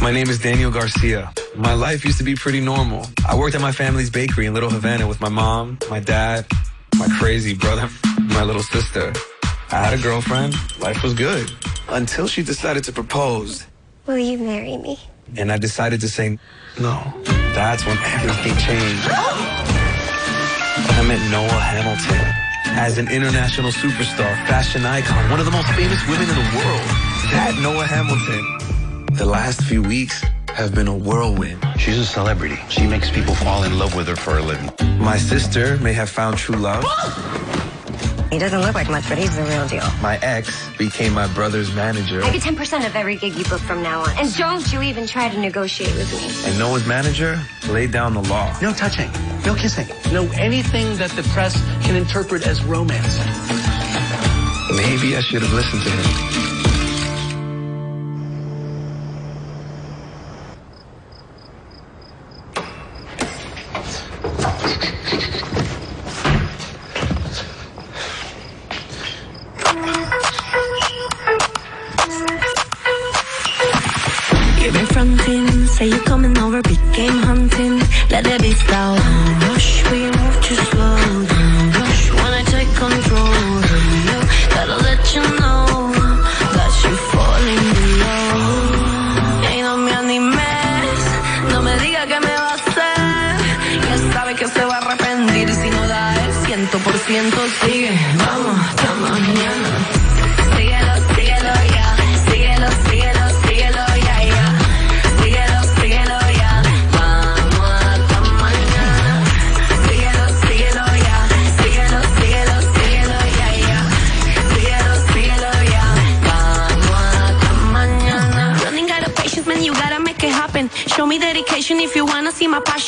My name is Daniel Garcia. My life used to be pretty normal. I worked at my family's bakery in Little Havana with my mom, my dad, my crazy brother, my little sister. I had a girlfriend. Life was good. Until she decided to propose. Will you marry me? And I decided to say no. That's when everything changed. I met Noah Hamilton. As an international superstar, fashion icon, one of the most famous women in the world. That Noah Hamilton. The last few weeks have been a whirlwind. She's a celebrity. She makes people fall in love with her for a living. My sister may have found true love. He doesn't look like much, but he's the real deal. My ex became my brother's manager. I get 10% of every gig you book from now on. And don't you even try to negotiate with me. And Noah's manager laid down the law. No touching, no kissing, no anything that the press can interpret as romance. Maybe I should have listened to him. Say you're coming over, big game hunting. Let there be slow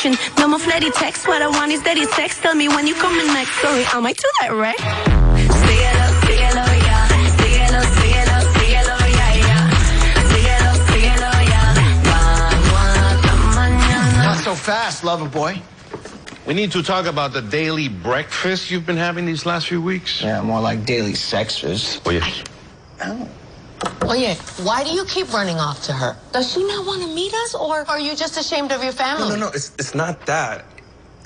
see my passion. No more flirty text, what I want is dirty sex. Tell me when you coming next. Sorry, I might do that, right? Not so fast, lover boy. We need to talk about the daily breakfast you've been having these last few weeks. Yeah, more like daily sexers. Oh, yes. Oye, why do you keep running off to her? Does she not want to meet us, or are you just ashamed of your family? No, no, no. It's it's not that.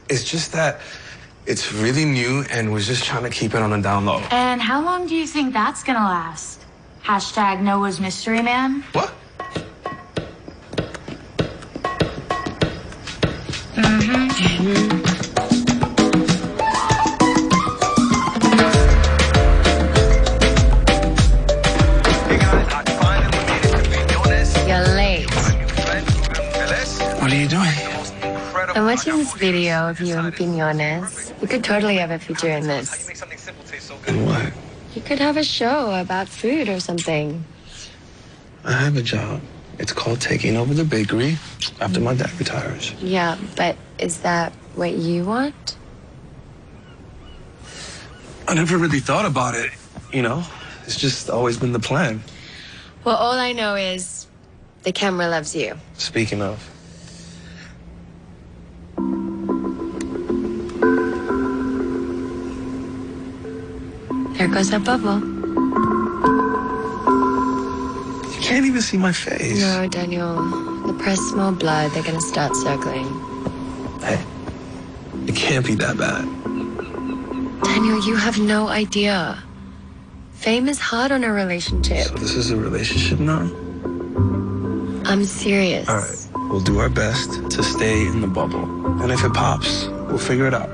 It's just that it's really new and we're just trying to keep it on the down low. And how long do you think that's gonna last? Hashtag Noah's Mystery Man. What? You're I'm watching this video of you and Piñones. You could totally have a feature in this. What? You could have a show about food or something. I have a job. It's called taking over the bakery after my dad retires. Yeah, but is that what you want? I never really thought about it, you know? It's just always been the plan. Well, all I know is the camera loves you. Speaking of, There goes that bubble. you can't even see my face. No, Daniel. The press smell blood. They're gonna start circling. Hey, it can't be that bad. Daniel, you have no idea. Fame is hard on a relationship. So this is a relationship now? I'm serious. All right, we'll do our best to stay in the bubble. And if it pops, we'll figure it out.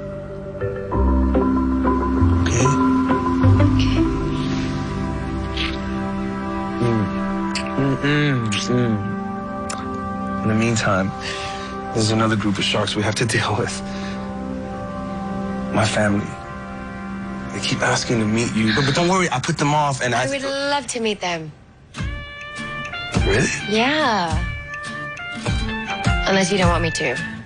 Mm. Mm. In the meantime, there's another group of sharks we have to deal with. My family. They keep asking to meet you. But, but don't worry, I put them off and I. I would love to meet them. Really? Yeah. Unless you don't want me to.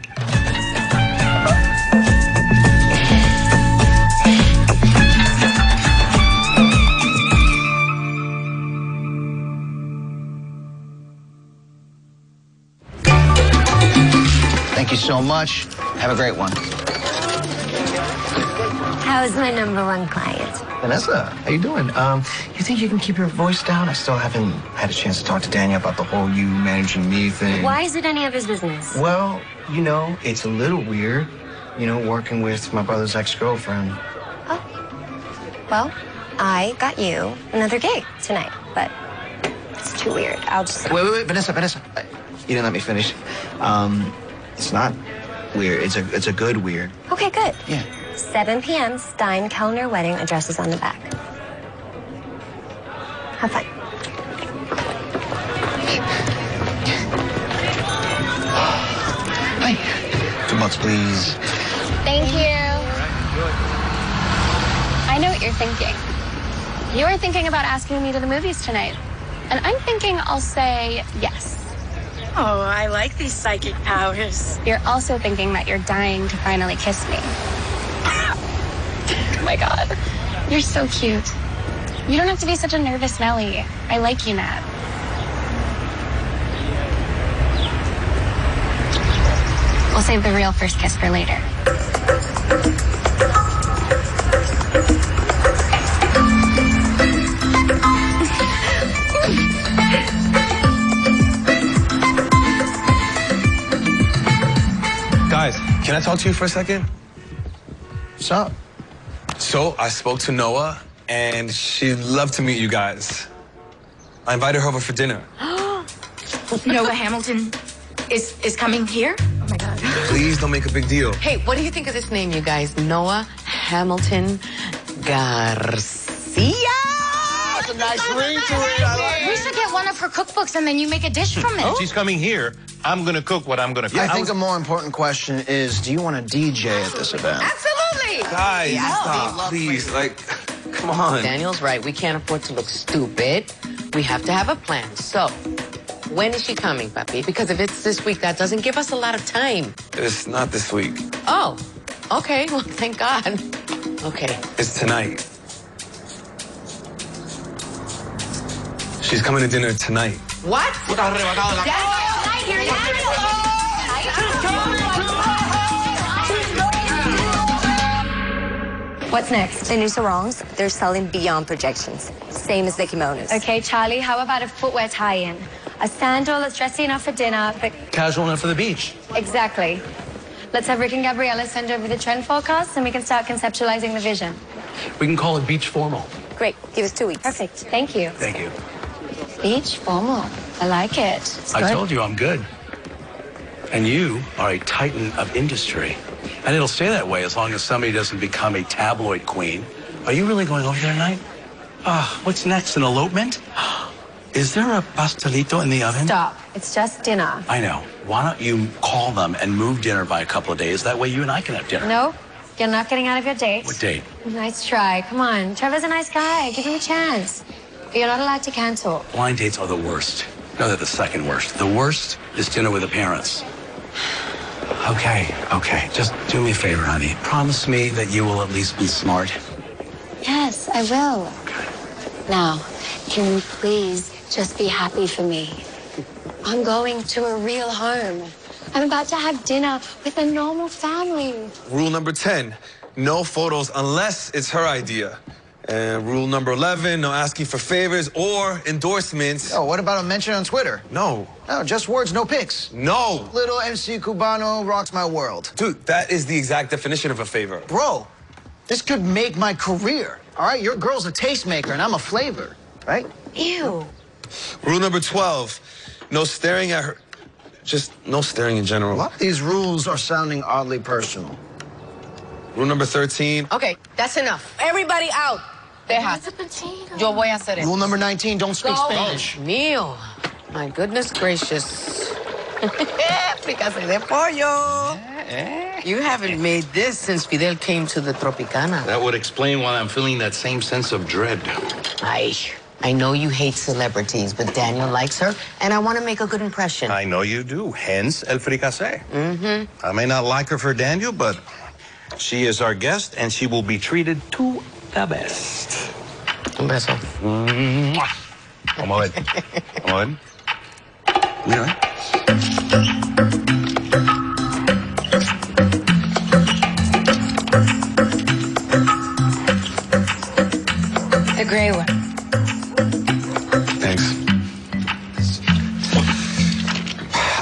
Thank you so much. Have a great one. How's my number one client? Vanessa, how you doing? Um, you think you can keep your voice down? I still haven't had a chance to talk to Daniel about the whole you managing me thing. Why is it any of his business? Well, you know, it's a little weird, you know, working with my brother's ex-girlfriend. Oh. Well, I got you another gig tonight, but it's too weird. I'll just. Wait, wait, wait, Vanessa, Vanessa. You didn't let me finish. Um, it's not weird. It's a, it's a good weird. Okay, good. Yeah. 7 p.m. Stein Kellner wedding addresses on the back. Have fun. Hi. Two bucks, please. Thank you. I know what you're thinking. You were thinking about asking me to the movies tonight. And I'm thinking I'll say yes. Oh, I like these psychic powers. You're also thinking that you're dying to finally kiss me. Ah! oh my god. You're so cute. You don't have to be such a nervous Nelly. I like you, Nat. We'll save the real first kiss for later. Can I talk to you for a second? What's up? So I spoke to Noah, and she'd love to meet you guys. I invited her over for dinner. Noah Hamilton is is coming here. Oh my god. Please don't make a big deal. Hey, what do you think of this name, you guys? Noah Hamilton Garcia? That's a nice ring to it. I like We should get one of her cookbooks and then you make a dish from it. Oh, she's coming here. I'm gonna cook what I'm gonna cook. I think a more important question is, do you want to DJ at this event? Absolutely. Guys, Yeah, stop, please. Like, come on. Daniel's right. We can't afford to look stupid. We have to have a plan. So, when is she coming, Papi? Because if it's this week, that doesn't give us a lot of time. It's not this week. Oh, okay. Well, thank God. Okay. It's tonight. She's coming to dinner tonight. What? What's next? The new sarongs, they're selling beyond projections. Same as the kimonos. Okay, Charlie, how about a footwear tie-in? A sandal that's dressy enough for dinner, but Casual enough for the beach. exactly. Let's have Rick and Gabriella send over the trend forecast and we can start conceptualizing the vision. We can call it beach formal. Great. Give us two weeks. Perfect. Thank you. Thank you. Beach formal. I like it. It's I good. told you I'm good. And you are a titan of industry. And it'll stay that way as long as somebody doesn't become a tabloid queen. Are you really going over there tonight? Ah, what's next? An elopement? Is there a pastelito in the oven? Stop. It's just dinner. I know. Why don't you call them and move dinner by a couple of days? That way you and I can have dinner. No, you're not getting out of your date. What date? Nice try. Come on. Trevor's a nice guy. Give him a chance. But you're not allowed to cancel. Blind dates are the worst. No, they're the second worst. The worst is dinner with the parents. Okay, okay. Just do me a favor, honey. Promise me that you will at least be smart. Yes, I will. Now, can you please just be happy for me? I'm going to a real home. I'm about to have dinner with a normal family. Rule number 10 no photos unless it's her idea. And rule number 11 no asking for favors or endorsements. Oh, what about a mention on Twitter? No. No, just words, no pics. No. Little MC Cubano rocks my world. Dude, that is the exact definition of a favor. Bro, this could make my career. All right, your girl's a tastemaker and I'm a flavor, right? Ew. Rule number 12 no staring at her. Just no staring in A general. lot of these rules are sounding oddly personal. Rule number 13 Okay, that's enough. Everybody out. Deja. Yo voy a hacer Rule number 19, don't speak Go. Spanish. Mío. My goodness gracious. Fricase de pollo. You haven't made this since Fidel came to the Tropicana. That would explain why I'm feeling that same sense of dread. I, I know you hate celebrities, but Daniel likes her, and I want to make a good impression. I know you do, hence el fricase. Mm-hmm. I may not like her for Daniel, but she is our guest, and she will be treated to the best. Un beso. Vamos a ver. Vamos a ver. Mira, The gray one. Thanks.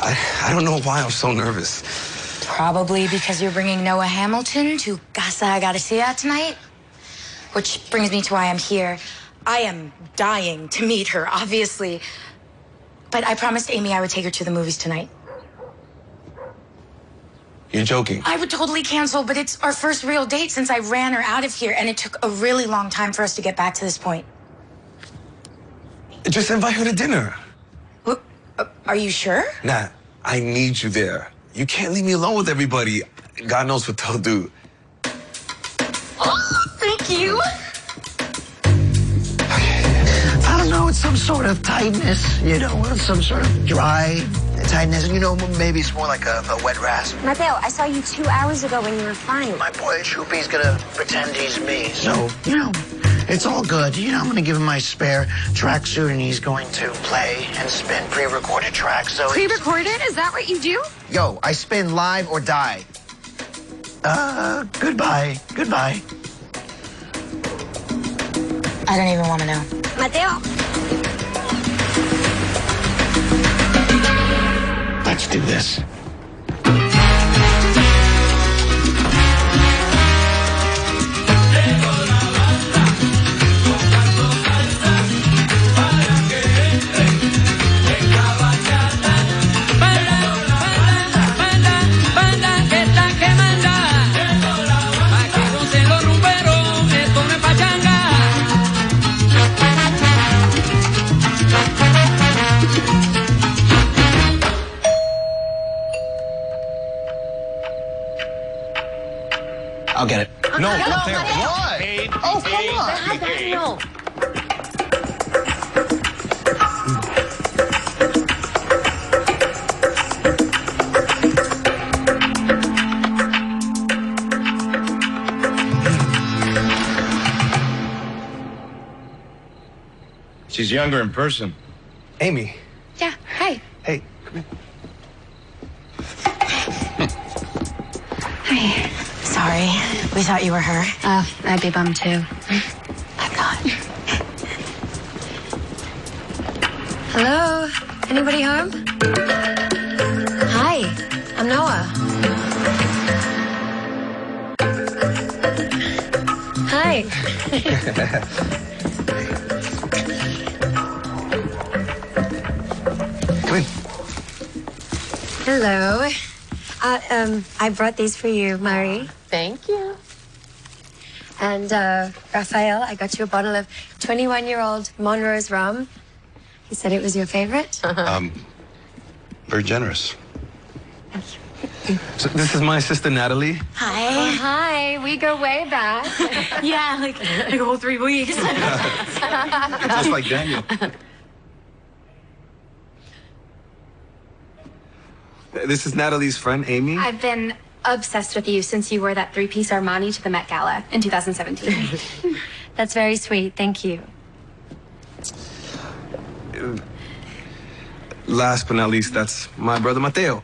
I, I don't know why I'm so nervous. Probably because you're bringing Noah Hamilton to Casa Garcia tonight. Which brings me to why I'm here. I am dying to meet her, obviously. But I promised Amy I would take her to the movies tonight. You're joking. I would totally cancel, but it's our first real date since I ran her out of here, and it took a really long time for us to get back to this point. Just invite her to dinner. What uh, are you sure? Nah, I need you there. You can't leave me alone with everybody. God knows what they'll do. Thank you. I don't know. It's some sort of tightness, you know, some sort of dry tightness. You know, maybe it's more like a, a wet rasp. Mateo, I saw you two hours ago when you were fine. My boy Choopy's gonna pretend he's me. So, you know, it's all good. You know, I'm gonna give him my spare tracksuit and he's going to play and spin pre-recorded tracks. So Pre-recorded? Is that what you do? Yo, I spin live or die. Uh, goodbye. Goodbye. I don't even want to know. Mateo. Let's do this. Younger in person. Amy. Yeah, hey. Hey, come in. Hi. Sorry. We thought you were her. Uh, I'd be bummed too. I'm not. Hello? Anybody home? Hi, I'm Noah. Hi. Hello. Uh, um, I brought these for you, Marie. Thank you. And uh, Rafael, I got you a bottle of 21 year old Monroe's rum. He said it was your favorite. Um, very generous. So this is my sister Natalie. Hi. hi, we go way back. yeah, like, like a whole three weeks. Just like Daniel. This is Natalie's friend, Amy. I've been obsessed with you since you wore that three-piece Armani to the Met Gala in 2017. That's very sweet. Thank you. Last but not least, that's my brother Mateo.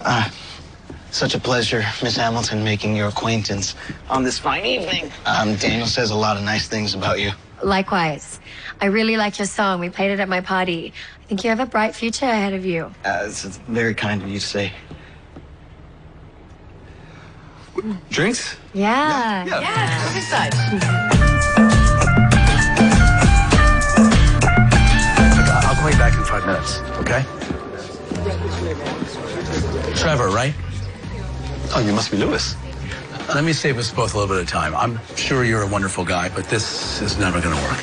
Uh, such a pleasure, Miss Hamilton, making your acquaintance on this fine evening. Um, Daniel says a lot of nice things about you. Likewise. I really like your song. We played it at my party. I think you have a bright future ahead of you. Uh, it's it's very kind of you to say. Drinks? Yeah. Yeah. Yes, inside. Look, I'll call you back in five minutes, okay? Trevor, right? Oh, you must be Lewis. Let me save us both a little bit of time. I'm sure you're a wonderful guy, but this is never going to work.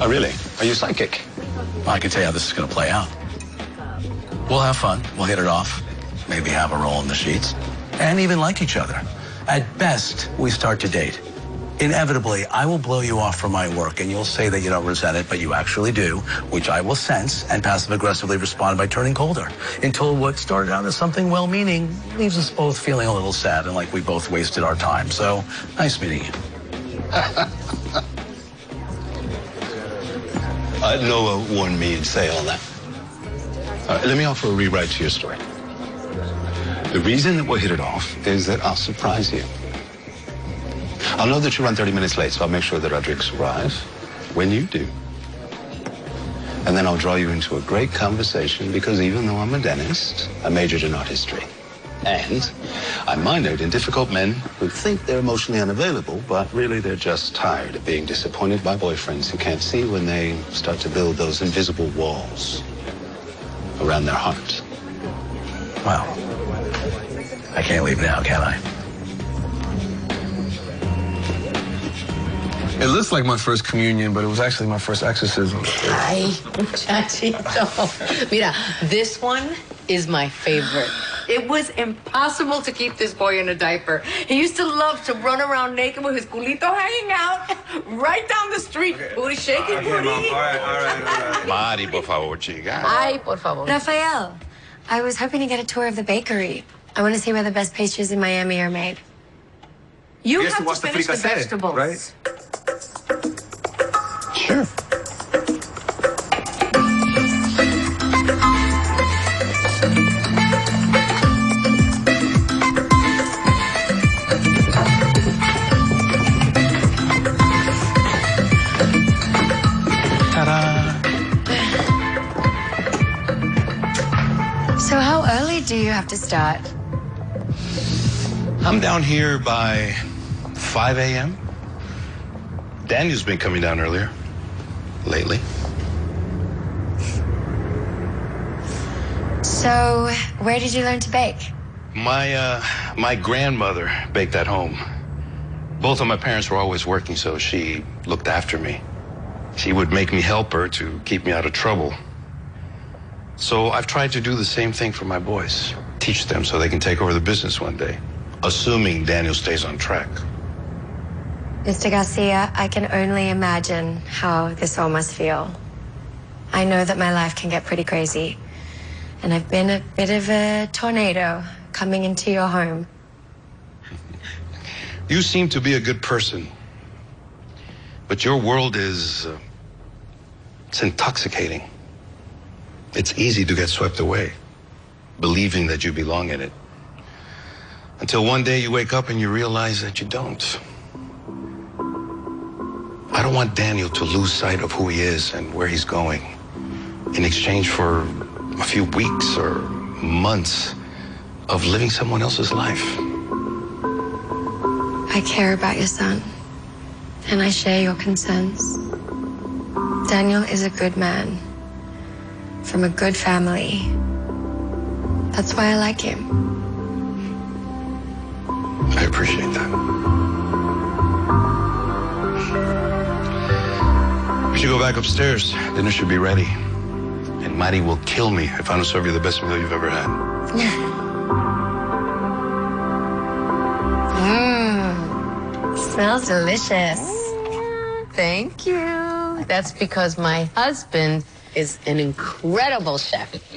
Oh, really? Are you psychic? I can tell you how this is going to play out. We'll have fun. We'll hit it off. Maybe have a roll in the sheets. And even like each other. At best, we start to date. Inevitably, I will blow you off for my work, and you'll say that you don't resent it, but you actually do, which I will sense and passive aggressively respond by turning colder until what started out as something well meaning leaves us both feeling a little sad and like we both wasted our time. So, nice meeting you. Uh, Noah warned me to say all that. All right, let me offer a rewrite to your story. The reason that we'll hit it off is that I'll surprise you. I'll know that you run 30 minutes late, so I'll make sure that our drinks arrive when you do. And then I'll draw you into a great conversation because even though I'm a dentist, I majored in art history. And I'm minored in difficult men who think they're emotionally unavailable, but really they're just tired of being disappointed by boyfriends who can't see when they start to build those invisible walls around their heart. Well, I can't leave now, can I? It looks like my first communion, but it was actually my first exorcism. Ay, muchachito. Mira, this one is my favorite. It was impossible to keep this boy in a diaper. He used to love to run around naked with his culito hanging out right down the street. Booty shaking, booty. Mari, por favor, chica. Ay, por favor. Rafael, I was hoping to get a tour of the bakery. I want to see where the best pastries in Miami are made. You Yes, have to the finish the fricassee, vegetables. right? Sure. Do you have to start? I'm down here by 5 a.m. Daniel's been coming down earlier lately. So, where did you learn to bake? My uh, my grandmother baked at home. Both of my parents were always working, so she looked after me. She would make me help her to keep me out of trouble. So I've tried to do the same thing for my boys. Teach them so they can take over the business one day, assuming Daniel stays on track. Mr. Garcia, I can only imagine how this all must feel. I know that my life can get pretty crazy, and I've been a bit of a tornado coming into your home. You seem to be a good person, but your world is uh, it's intoxicating. It's easy to get swept away, believing that you belong in it. Until one day you wake up and you realize that you don't. I don't want Daniel to lose sight of who he is and where he's going in exchange for a few weeks or months of living someone else's life. I care about your son, and I share your concerns. Daniel is a good man, from a good family. That's why I like him. I appreciate that. We should go back upstairs. Dinner should be ready. And Mari will kill me if I don't serve you the best meal you've ever had. Mmm, smells delicious. Thank you. That's because my husband is an incredible chef.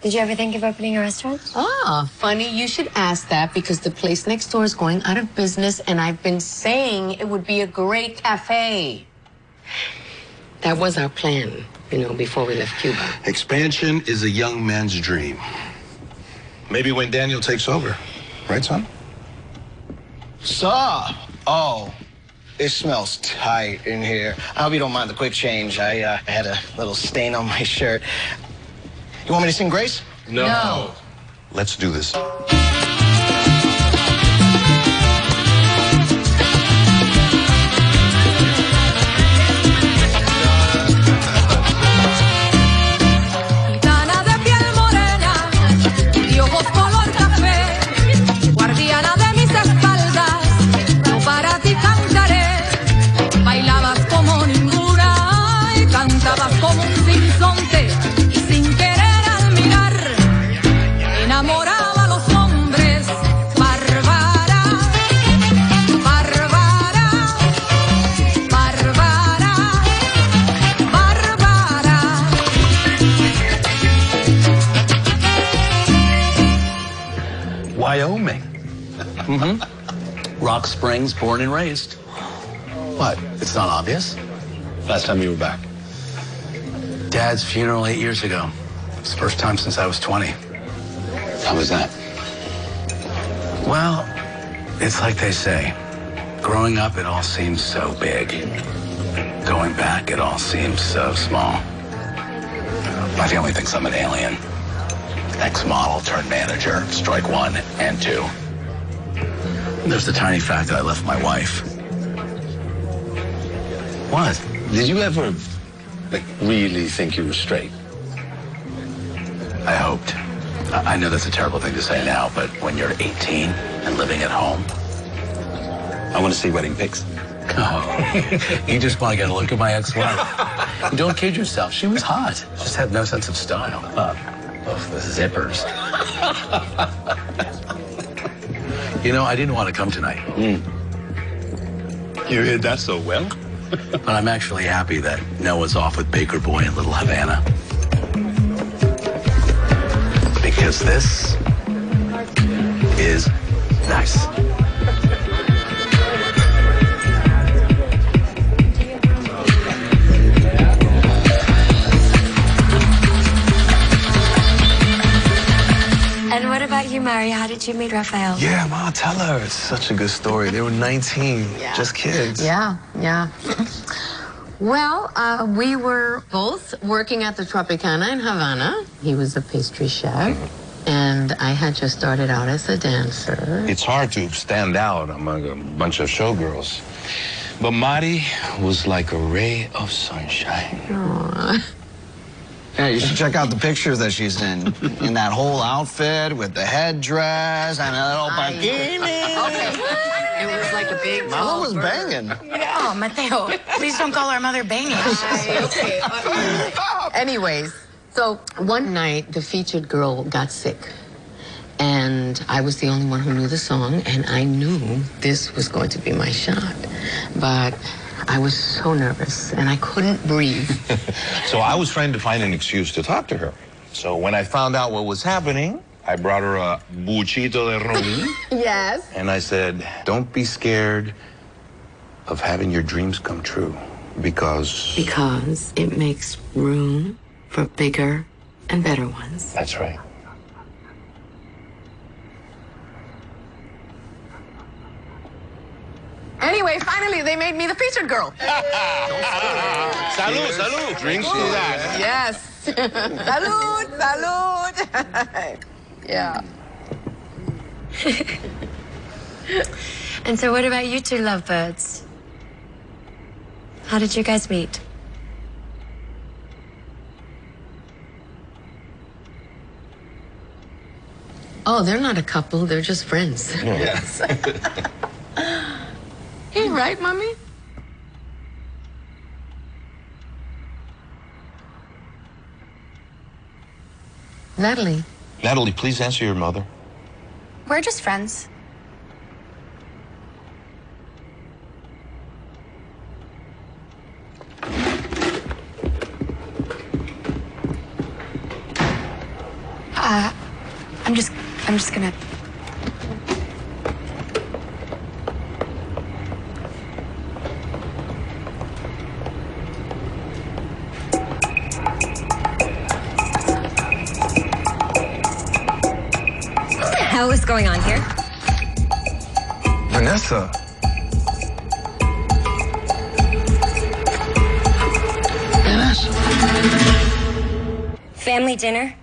Did you ever think of opening a restaurant? Ah, funny you should ask that because the place next door is going out of business and I've been saying it would be a great cafe. That was our plan, you know, before we left Cuba. Expansion is a young man's dream. Maybe when Daniel takes over. Right, son? Sir! Oh, it smells tight in here. I hope you don't mind the quick change. I uh, had a little stain on my shirt. You want me to sing Grace? No. Let's do this. Born and raised. What? It's not obvious? Last time you were back. Dad's funeral eight years ago. It's the first time since I was 20. How was that? Well, it's like they say. Growing up, it all seems so big. Going back, it all seems so small. My family thinks I'm an alien. Ex-model turned manager, strike one and two. There's the tiny fact that I left my wife. What? Did you ever, like, really think you were straight? I hoped. I I know that's a terrible thing to say now, but when you're 18 and living at home, I want to see wedding pics. Oh, you just want to get a look at my ex-wife. Don't kid yourself. She was hot. Just had no sense of style. Uh, oh, the zippers. you know, I didn't want to come tonight. Hmm. You hid that so well. but I'm actually happy that Noah's off with Baker Boy and Little Havana. Because this is nice. Mari? How did you meet Rafael? Yeah, Ma, tell her. It's such a good story. They were 19, just kids. Yeah, yeah. Well, uh, we were both working at the Tropicana in Havana. He was a pastry chef, and I had just started out as a dancer. It's hard to stand out among a bunch of showgirls. But Mari was like a ray of sunshine. Yeah, you should check out the pictures that she's in. In that whole outfit with the headdress and a little bikini. It was like a big. Mama was banging. Oh, Mateo, please don't call our mother banging. okay. Anyways, so one night the featured girl got sick. And I was the only one who knew the song, and I knew this was going to be my shot. But I was so nervous, and I couldn't breathe. So I was trying to find an excuse to talk to her. So when I found out what was happening, I brought her a buchito de ron. yes. and I said, don't be scared of having your dreams come true. Because Because it makes room for bigger and better ones. that's right. Anyway, finally, they made me the featured girl. Salud, salud. Drinks to that. Yes. salud, salud. yeah. And so, what about you two lovebirds? How did you guys meet? Oh, they're not a couple. They're just friends. Yes. Hey, right, mommy? Natalie. Natalie, please answer your mother. We're just friends. Uh, I'm just, I'm just gonna. Going on here? Vanessa. Family dinner?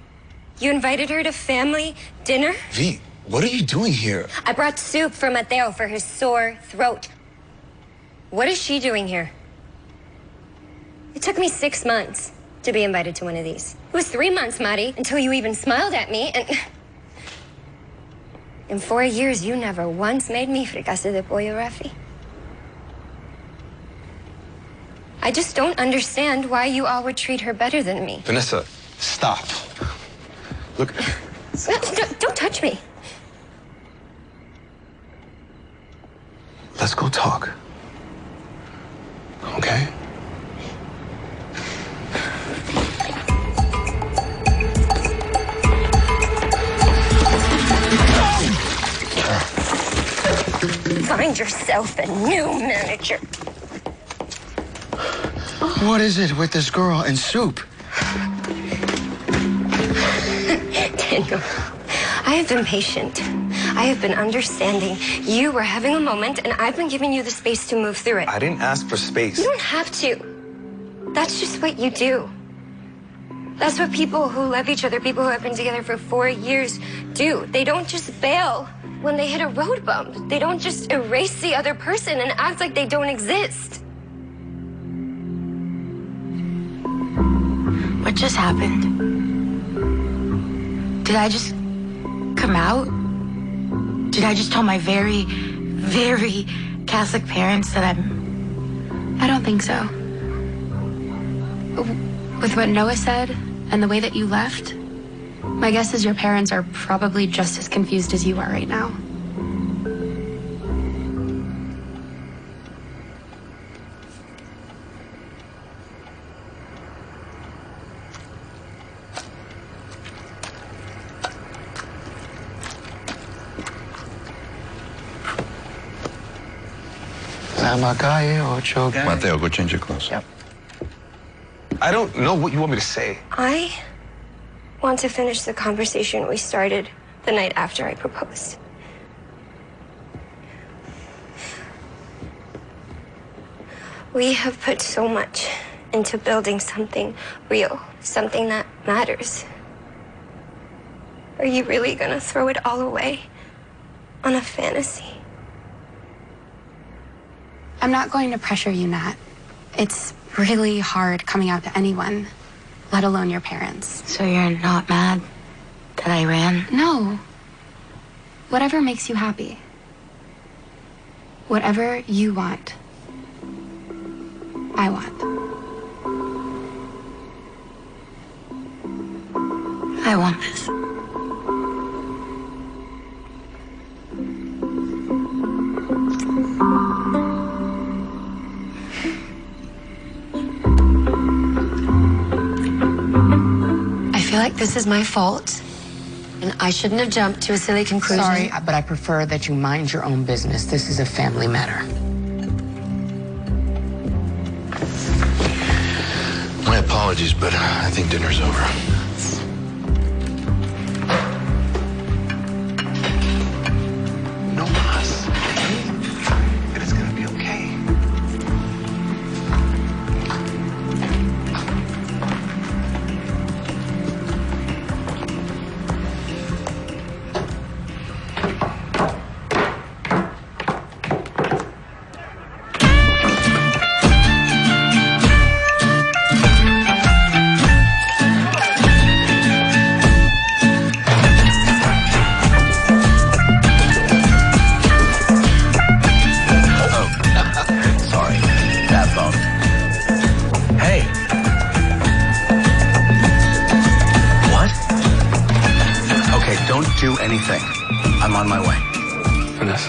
You invited her to family dinner? V, what are you doing here? I brought soup for Mateo for his sore throat. What is she doing here? It took me six months to be invited to one of these. It was three months, Mari, until you even smiled at me, and in four years, you never once made me fricasse de pollo, Rafi. I just don't understand why you all would treat her better than me. Vanessa, stop. Look, No, don't, don't touch me. let's go talk. Find yourself a new manager. What is it with this girl and soup? Daniel, I have been patient. I have been understanding. You were having a moment, and I've been giving you the space to move through it. I didn't ask for space. You don't have to. That's just what you do. That's what people who love each other, people who have been together for four years, do. They don't just bail when they hit a road bump. They don't just erase the other person and act like they don't exist. What just happened? Did I just come out? Did I just tell my very, very Catholic parents that I'm. I don't think so. With what Noah said and the way that you left, my guess is your parents are probably just as confused as you are right now. La calle ocho. Mateo, go change your clothes. Yep. I don't know what you want me to say. I want to finish the conversation we started the night after I proposed. We have put so much into building something real, something that matters. Are you really gonna throw it all away on a fantasy? I'm not going to pressure you, Nat. It's really hard coming out to anyone, let alone your parents. So you're not mad that I ran? No. Whatever makes you happy. Whatever you want. I want. I want this. I this is my fault, and I shouldn't have jumped to a silly conclusion. Sorry, but I prefer that you mind your own business. This is a family matter. My apologies, but I think dinner's over.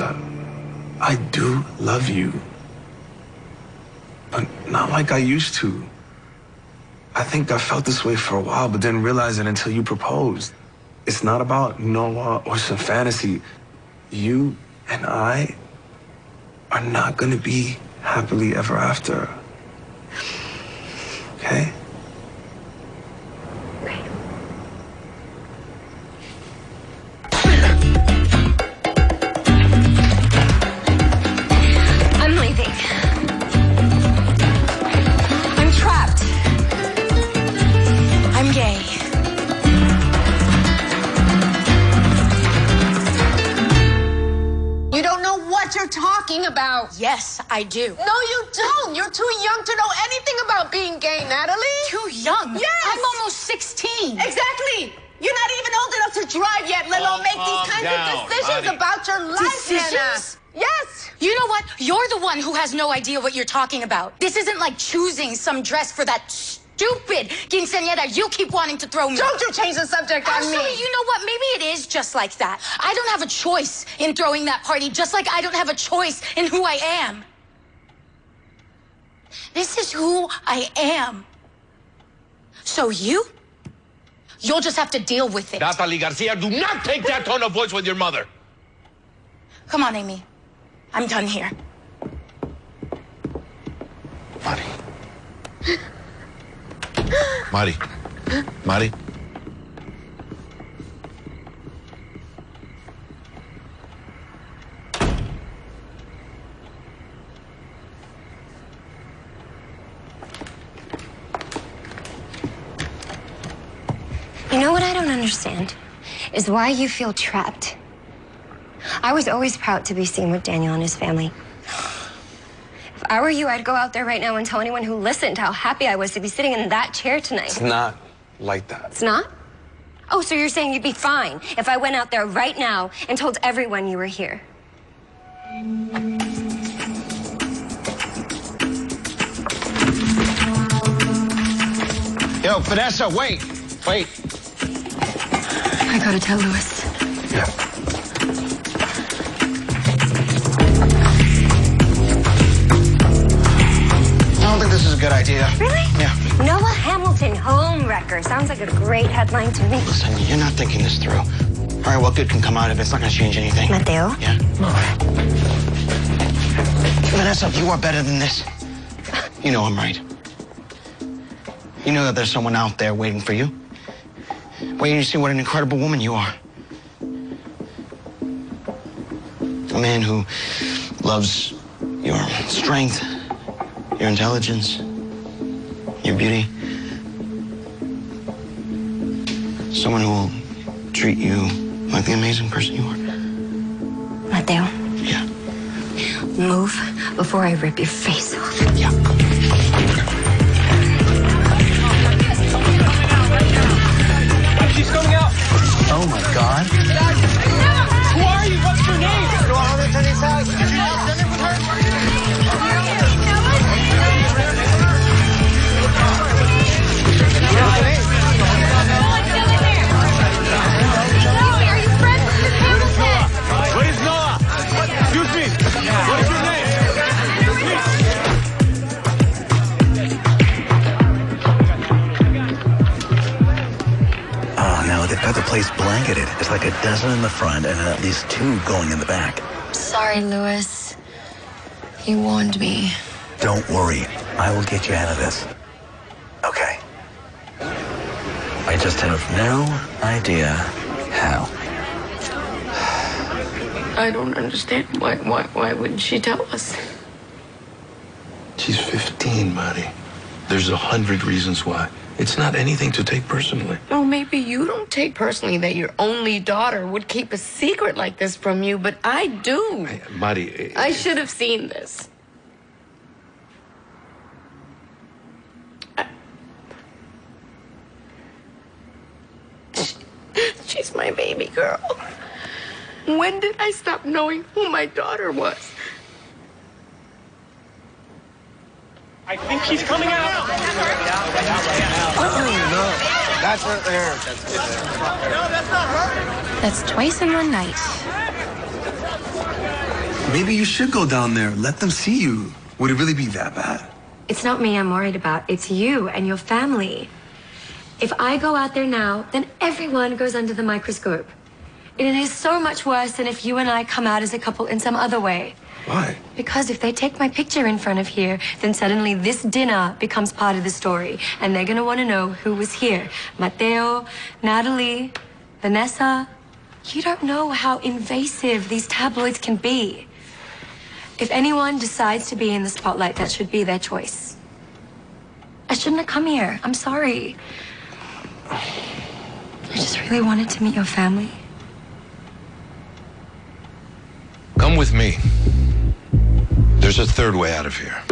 I do love you. But not like I used to. I think I felt this way for a while, but didn't realize it until you proposed. It's not about Noah or some fantasy. You and I are not gonna be happily ever after. Okay? I do. No, you don't. You're too young to know anything about being gay, Natalie. Too young? Yes. I'm almost 16. Exactly. You're not even old enough to drive yet, let oh, alone make these kinds down, of decisions Marty. about your life, Hannah. Decisions? Yes. You know what? You're the one who has no idea what you're talking about. This isn't like choosing some dress for that stupid quinceañera you keep wanting to throw me. Don't you change the subject on Actually, me. you know what? Maybe it is just like that. I don't have a choice in throwing that party, just like I don't have a choice in who I am. This is who I am. So you? You'll just have to deal with it. Natalie Garcia, do not take that tone of voice with your mother. Come on, Amy. I'm done here. Marty. I don't understand is why you feel trapped. I was always proud to be seen with Daniel and his family. If I were you, I'd go out there right now and tell anyone who listened how happy I was to be sitting in that chair tonight. It's not like that. It's not? Oh, so you're saying you'd be fine if I went out there right now and told everyone you were here? Yo, Vanessa, wait. Wait. I gotta tell Lewis. Yeah. I don't think this is a good idea. Really? Yeah. Noah Hamilton, home wrecker. Sounds like a great headline to me. Listen, you're not thinking this through. All right, what good can come out of it? It's not going to change anything. Mateo? Yeah. Vanessa, you are better than this. You know I'm right. You know that there's someone out there waiting for you. Waiting to see what an incredible woman you are. A man who loves your strength, your intelligence, your beauty. Someone who will treat you like the amazing person you are. Mateo? Yeah. Move before I rip your face off. Yeah. Oh my God. Who are you? What's your name? What dozen in the front and at least two going in the back. Sorry, Lewis. You warned me. Don't worry, I will get you out of this. Okay. I just have no idea how. I don't understand. Why, why, why wouldn't she tell us? She's 15, Mari. There's a hundred reasons why. It's not anything to take personally. Well, maybe you don't take personally that your only daughter would keep a secret like this from you, but I do. Mari, eh, eh. I should have seen this. I- She's my baby girl. When did I stop knowing who my daughter was? I think she's coming out. Oh, no. That's her there. No, that's not her. That's twice in one night. Maybe you should go down there. Let them see you. Would it really be that bad? It's not me I'm worried about. It's you and your family. If I go out there now, then everyone goes under the microscope. And it is so much worse than if you and I come out as a couple in some other way. Why? Because if they take my picture in front of here, then suddenly this dinner becomes part of the story. And they're gonna wanna know who was here. Mateo, Natalie, Vanessa. You don't know how invasive these tabloids can be. If anyone decides to be in the spotlight, that should be their choice. I shouldn't have come here. I'm sorry. I just really wanted to meet your family. Come with me. There's a third way out of here.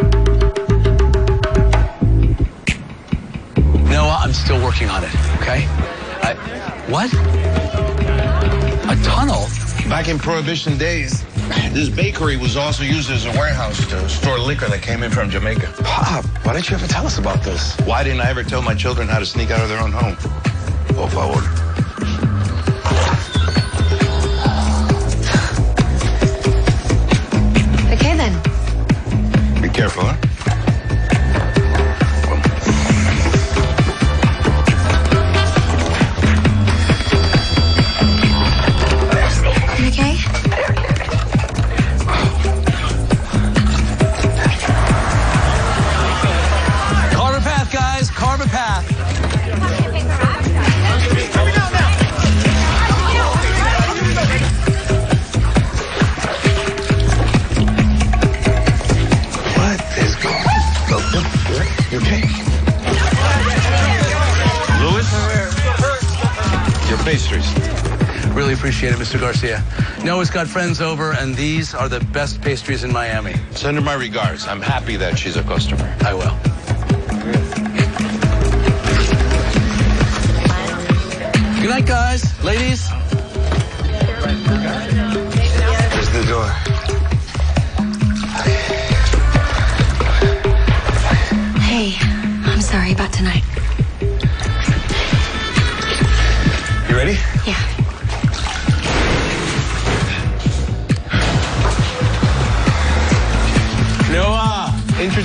Noah, I'm still working on it, okay? I, what? A tunnel? Back in Prohibition days, this bakery was also used as a warehouse to store liquor that came in from Jamaica. Pop, why didn't you ever tell us about this? Why didn't I ever tell my children how to sneak out of their own home? Por favor. Be Mr. Garcia. Noah's got friends over, and these are the best pastries in Miami. Send her my regards. I'm happy that she's a customer. I will. Good night, guys. Ladies. There's the door. Hey, I'm sorry about tonight.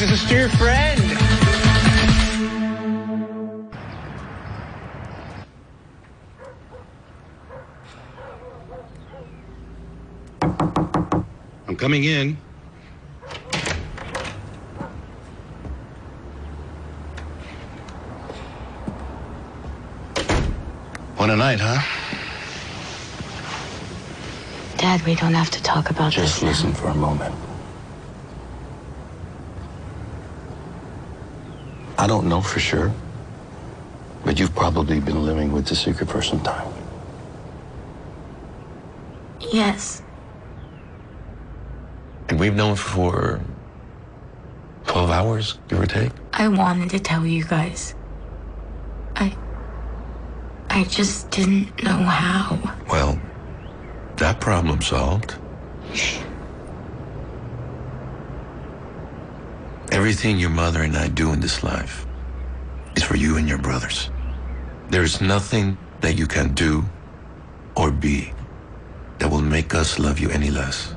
Introduce us to your friend. I'm coming in. What a night, huh? Dad, we don't have to talk about Just this. listen for a moment. I don't know for sure, but you've probably been living with the secret for some time. Yes. And we've known for 12 hours, give or take. I wanted to tell you guys. I. I just didn't know how. Well, that problem solved. Everything your mother and I do in this life is for you and your brothers. There is nothing that you can do or be that will make us love you any less.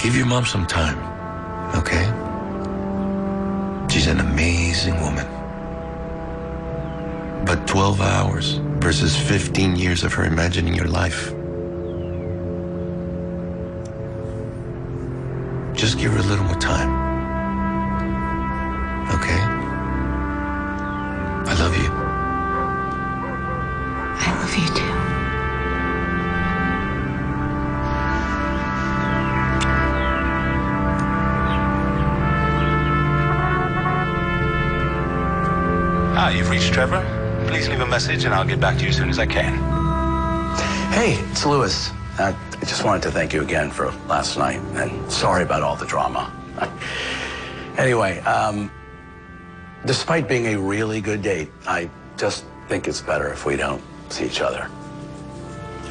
Give your mom some time, okay? She's an amazing woman. But 12 hours versus 15 years of her imagining your life. Just give her a little more time. Okay? I love you. I love you too. Hi, you've reached Trevor. Please leave a message and I'll get back to you as soon as I can. Hey, it's Lewis. I I just wanted to thank you again for last night, and sorry about all the drama. anyway, um, despite being a really good date, I just think it's better if we don't see each other.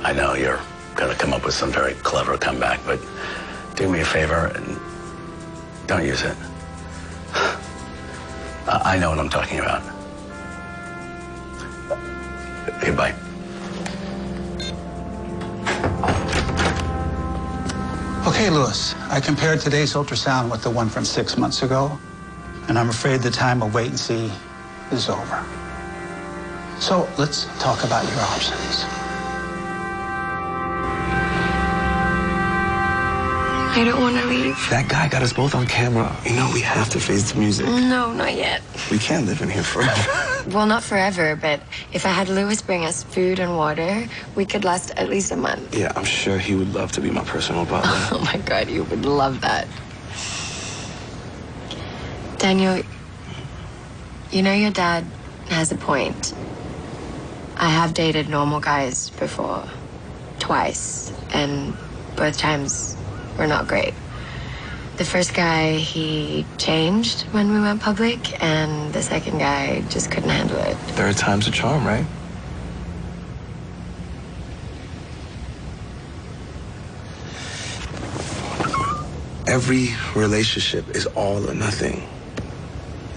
I know you're going to come up with some very clever comeback, but do me a favor and don't use it. I I know what I'm talking about. Goodbye. Okay, Lewis, I compared today's ultrasound with the one from six months ago, and I'm afraid the time of wait and see is over. So let's talk about your options. I don't want to leave. That guy got us both on camera. You know, we have to face the music. No, not yet. We can't live in here forever. Well, not forever, but if I had Lewis bring us food and water, we could last at least a month. yeah, I'm sure he would love to be my personal butler. Oh my god, you would love that. Daniel, you know your dad has a point. I have dated normal guys before, twice, and both times were not great. The first guy, he changed when we went public, and the second guy just couldn't handle it. Third time's a charm, right? Every relationship is all or nothing.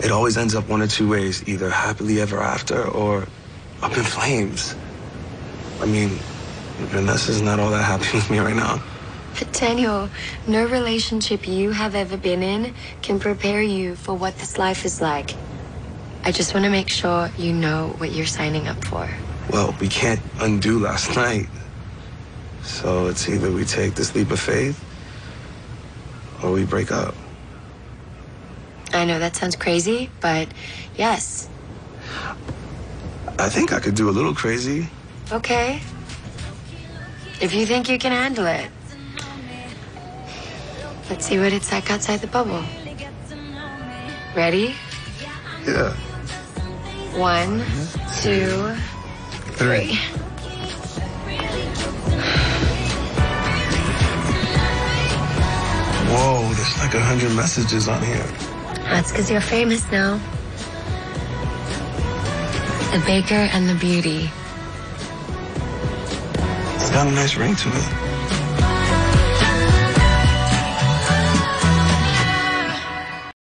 It always ends up one or two ways, either happily ever after or up in flames. I mean, Vanessa's not all that happy with me right now. But Daniel, no relationship you have ever been in can prepare you for what this life is like. I just want to make sure you know what you're signing up for. Well, we can't undo last night. So it's either we take this leap of faith or we break up. I know that sounds crazy, but yes. I think I could do a little crazy. Okay. If you think you can handle it. Let's see what it's like outside the bubble. Ready? Yeah. One, mm-hmm. two, Three. Whoa, there's like a hundred messages on here. That's because you're famous now. The baker and the beauty. It's got a nice ring to it.